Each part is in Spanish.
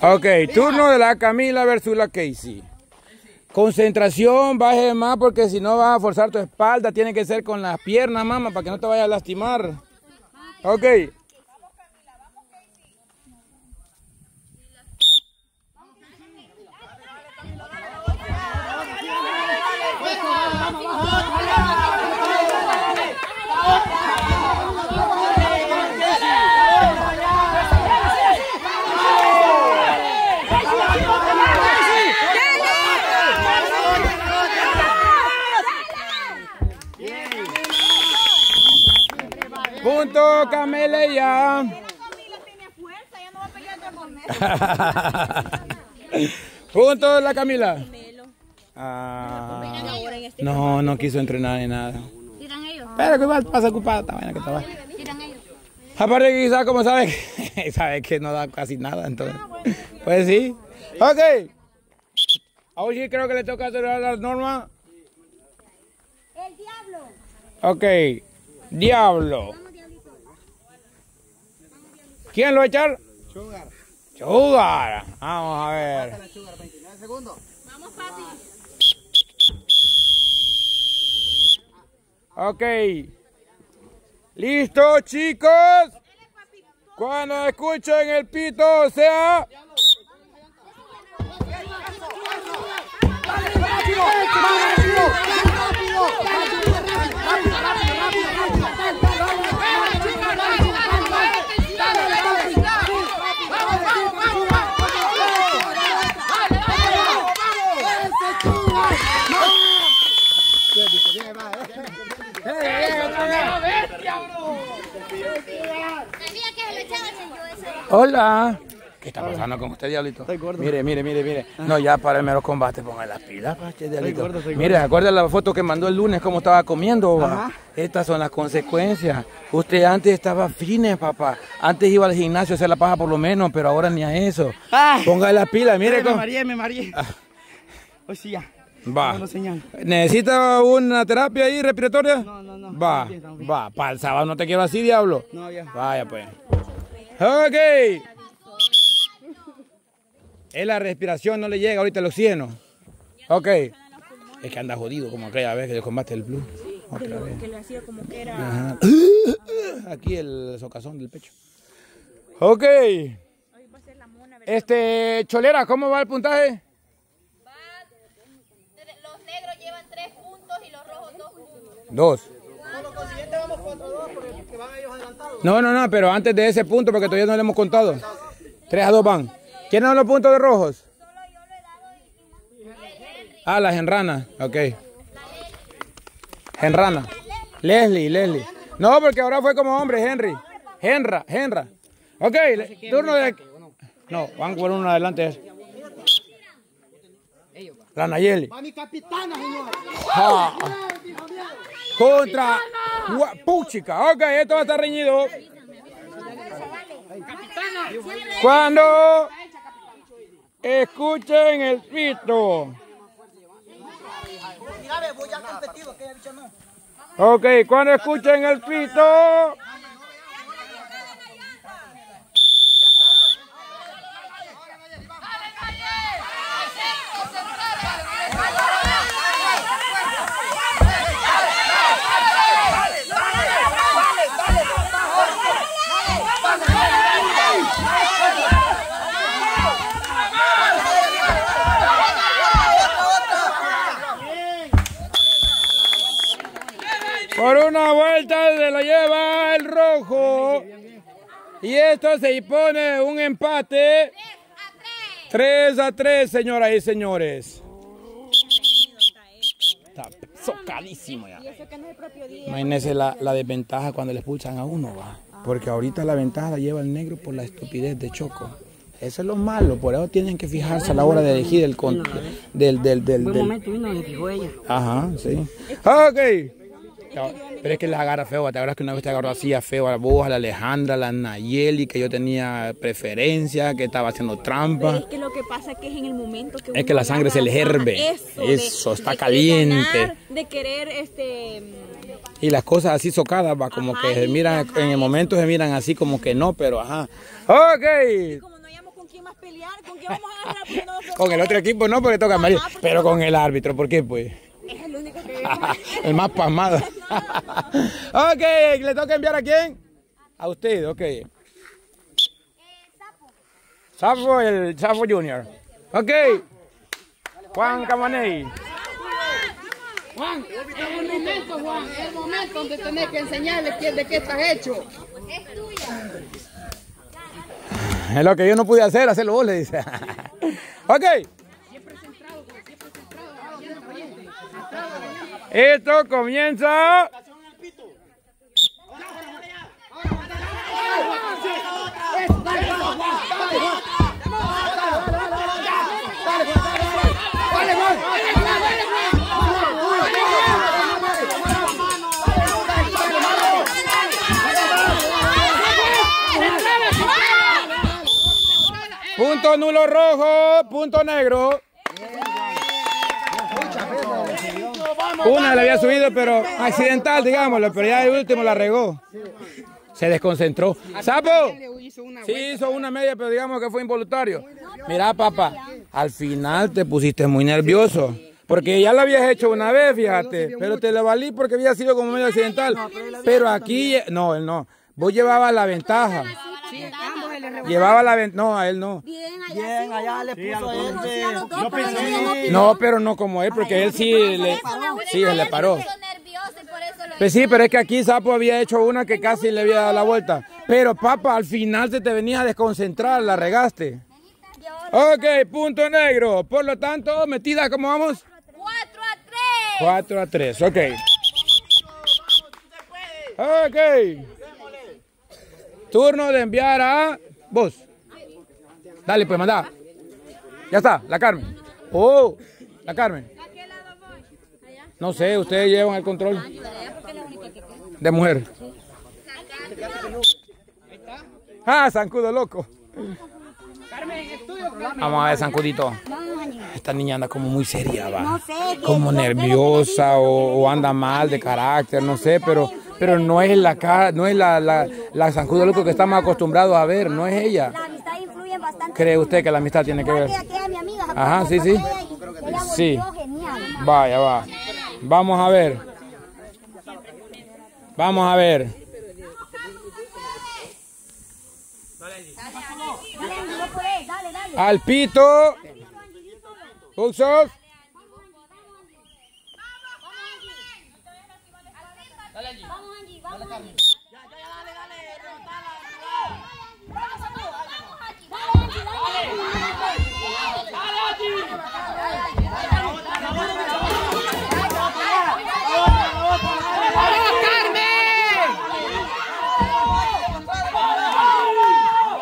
Ok, turno de la Camila versus la Casey. Concentración, baje más porque si no vas a forzar tu espalda. Tiene que ser con las piernas, mamá, para que no te vaya a lastimar. Ok. Punto, Ya. Punto la Camila. Ah, no, no quiso entrenar ni nada. Tiran ellos. Pero que igual pasa ocupada esta vaina que. Tiran ellos. Aparte que quizás como sabe que, sabe que no da casi nada, entonces. Pues sí. Ok. Ahora sí creo que le toca hacer la norma. El diablo. Ok. Diablo. ¿Quién lo va a echar? Sugar. Sugar. Vamos a ver. La sugar, 29 segundos. Vamos, papi. Ok. ¿Listo, chicos? Cuando escuchen el pito, o sea... Hola. ¿Qué está pasando con usted, Diablito? Estoy gordo. Mire, mire, mire, mire. No, ya para el mero combate, ponga las pilas, pa, che, Diablito. gordo, estoy Mire, acuerda la foto que mandó el lunes, cómo estaba comiendo? Ajá. Estas son las consecuencias. Usted antes estaba fine, papá. Antes iba al gimnasio a hacer la paja por lo menos, pero ahora ni a eso. Ay. Ponga las pilas, mire Mire, me mareé, me mareé. Hoy sí ya. Va. ¿Necesita una terapia ahí respiratoria? No, no, no. Va, va. Para el sábado no te quiero así, diablo. No, ya. Vaya pues. Ok. Es la respiración, no le llega ahorita el oxígeno. Ok. Es que anda jodido como aquella vez que le combate el blue. Otra vez. Que lo hacía como que era. Ajá. Aquí el socazón del pecho. Ok. Este, Cholera, ¿cómo va el puntaje? Los negros llevan tres puntos y los rojos dos puntos. Dos. Por lo consiguiente vamos 4-2 porque van ellos adelantados. No, no, no, pero antes de ese punto, porque todavía no le hemos contado. 3 a 2 van. ¿Quiénes son los puntos de rojos? Ah, las enranas. Ok. Henrana. Leslie, Leslie. No, porque ahora fue como hombre, Henry. Henra, Henra. Ok, turno de... No, van por uno adelante. La Nayeli. Va mi capitana, señor. Contra Puchica. Ok, esto va a estar reñido. Cuando escuchen el pito. Ok, cuando escuchen el pito. Por una vuelta se lo lleva el rojo. Y esto se impone un empate. 3 a 3, señoras y señores. Está socadísimo ya. Imagínense la, la desventaja cuando le expulsan a uno, va. Porque ahorita la ventaja la lleva el negro por la estupidez de Choco. Eso es lo malo, por eso tienen que fijarse a la hora de elegir el con- del, del, del, del- ella. Ajá, sí. Ok. Pero es que les agarra feo. ¿Te acuerdas que una vez te agarró así a feo a vos, a la Alejandra, a la Nayeli, que yo tenía preferencia, que estaba haciendo trampa? Es que lo que pasa es que es en el momento que Es que la sangre se le herve. Eso, está caliente. de querer, este... Y las cosas así socadas, va, como Ajá, que se miran, ajá, en el momento se miran así como que no, pero ajá. Ok. Como no hayamos con quién más pelear? ¿Con quién vamos a agarrar? con el otro equipo no, porque toca María. Pero con el árbitro, ¿por qué pues? Es el único que el más pasmado. ok, ¿le toca enviar a quién? A usted, ok. Sapo, el Sapo Junior. Ok. Juan Camaney. Juan, es el momento, Juan, es el momento donde tenés que enseñarle quién de qué estás hecho. Es lo que yo no pude hacer, hacerlo vos, le dice. ok. Esto comienza. Punto nulo rojo, punto negro. Una le había subido, pero accidental, digámoslo, pero ya el último la regó. Se desconcentró. ¡Sapo! Sí, hizo una media, pero digamos que fue involuntario. Mira, papá, al final te pusiste muy nervioso. Porque ya lo habías hecho una vez, fíjate. Pero te lo valí porque había sido como medio accidental. Pero aquí, no, él no. Vos llevabas la ventaja. Llevaba la ventaja. No, a él no. Bien, allá le puso él. Yo pensé. No, pero no como él, porque él sí le, sí, se le paró. Pues sí, pero es que aquí Sapo había hecho una que casi le había dado la vuelta. Pero papá, al final se te venía a desconcentrar, la regaste. Ok, punto negro. Por lo tanto, metida, ¿cómo vamos? 4 a 3. 4 a 3, ok. Ok. Turno de enviar a vos. Dale, pues manda. Ya está, la Carmen. Oh, la Carmen. No sé, ustedes llevan el control. De mujer. Ah, zancudo loco. Vamos a ver, zancudito. Esta niña anda como muy seria, va. Como nerviosa o, o anda mal de carácter, no sé, pero pero no es la cara, no es la, la, la zancudo loco que estamos acostumbrados a ver, no es ella. La amistad influye bastante. ¿Cree usted que la amistad tiene que ver? Aquella que es mi amiga. ¿se Ajá, sí, sí. Sí. Vaya, va. Vamos a ver. Vamos a ver. Dale, Angie, vos podés, dale, dale. Al pito.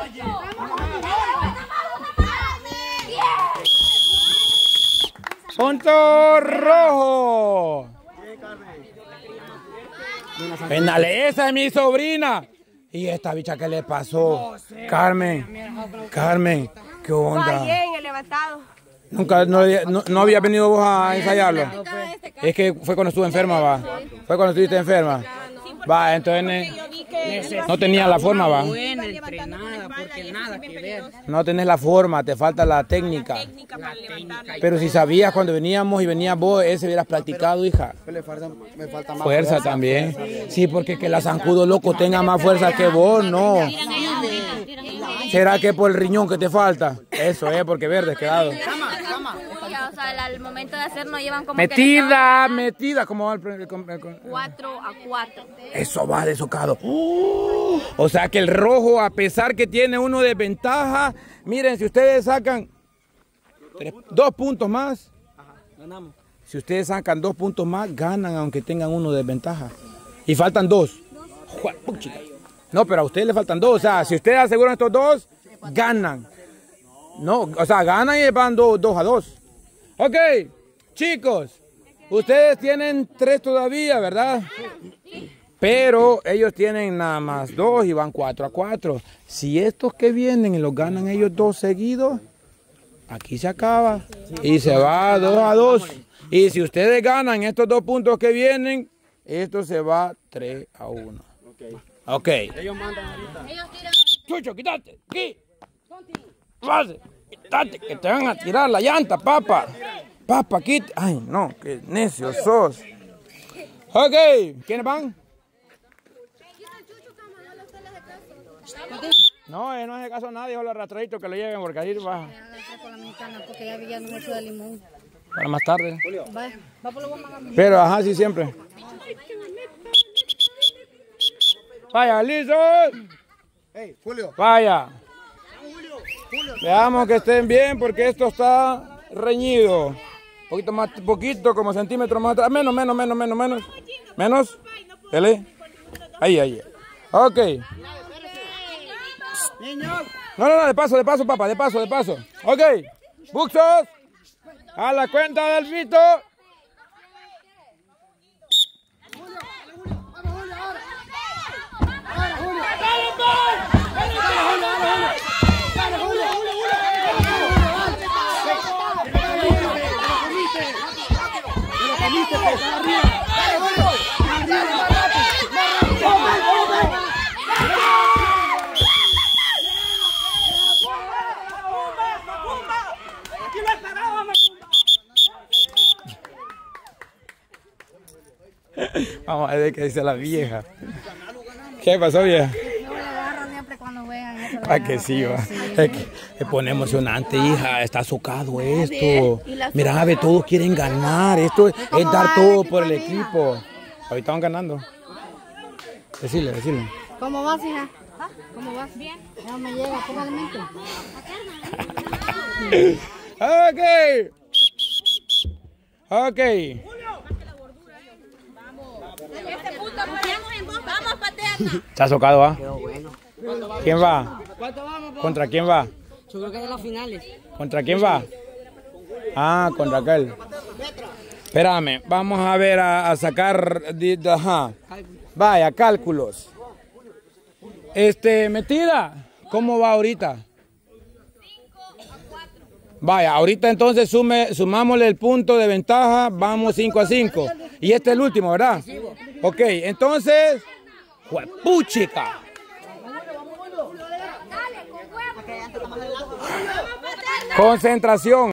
Uxos. Vamos, Angie, vamos. Punto rojo. Penale, esa es mi sobrina. ¿Y esta bicha qué le pasó? Carmen, Carmen, ¿qué onda? Bien, levantado. Nunca, no, había- no- no había venido vos a ensayarlo. Es que fue cuando estuve enferma, va. Fue cuando estuviste enferma. Va, entonces no tenía la forma, va. No tenés la forma, te falta la técnica. Pero si sabías cuando veníamos y venías vos, ese hubieras practicado, hija. Fuerza también. Sí, porque que la zancudo loco tenga más fuerza que vos, no. ¿Será que por el riñón que te falta? Eso es, porque verde quedado. O sea, al- al momento de hacer no llevan como Metida, metida. ¿Cómo va el, pre- el con- el con- 4 a 4. Eso va de socado. ¡Uh! o sea que el rojo, a pesar que tiene uno de ventaja, miren, si ustedes sacan tres- dos puntos más, si ustedes sacan dos puntos más, ganan aunque tengan uno de ventaja. Y faltan dos. No, pero a ustedes le faltan dos. O sea, si ustedes aseguran estos dos, ganan. No, o sea, ganan y van do- dos a dos. Ok, chicos, ustedes tienen tres todavía, ¿verdad? Pero ellos tienen nada más dos y van cuatro a cuatro. Si estos que vienen y los ganan ellos dos seguidos, aquí se acaba y se va dos a dos. Y si ustedes ganan estos dos puntos que vienen, esto se va tres a uno. Ok. Ellos mandan ahorita. Ellos tiran Chucho, quítate. Aquí. Pase. Quítate, que te van a tirar la llanta, papa. Papa, quítate. Ay, no, qué necio sos. Ok, ¿quiénes van? No, él no hace caso a nadie, solo arrastradito que lo lleven porque ahí va. Porque ya había mucho de limón. Para más tarde. Pero, ajá, sí, siempre. Vaya, listos. Hey, Julio. Vaya. Veamos que estén bien porque esto está reñido. Poquito más, poquito, como centímetros más atrás. Menos, menos, menos, menos, menos. Menos. Dele. Ahí, ahí. Ok. No, no, no, de paso, de paso, papá, de paso, de paso. Ok. Buxos. A la cuenta del Vito. Vamos a ver qué dice la vieja. ¿Qué pasó, vieja? No le agarro siempre cuando juegan eso. Ah, que sí, va. Es que se pone emocionante, hija. Está socado esto. Mira, ve, todos quieren ganar. Esto es, es dar todo por el equipo. Ahorita van ganando. Decirle, decirle. ¿Cómo vas, hija? ¿Cómo vas? Bien. No me llega, póngale mente. Ok. Ok. Vamos, paterna. Está socado, ¿va? ¿Quién va? ¿Contra quién va? Yo creo que es de las finales. ¿Contra quién va? Ah, contra aquel. Espérame, vamos a ver a, a sacar. Ajá. Vaya, cálculos. Este, metida. ¿Cómo va ahorita? Vaya, ahorita entonces sume, sumámosle el punto de ventaja, vamos 5 a 5. Y este es el último, ¿verdad? Ok, entonces, ¡juepuchica! Concentración.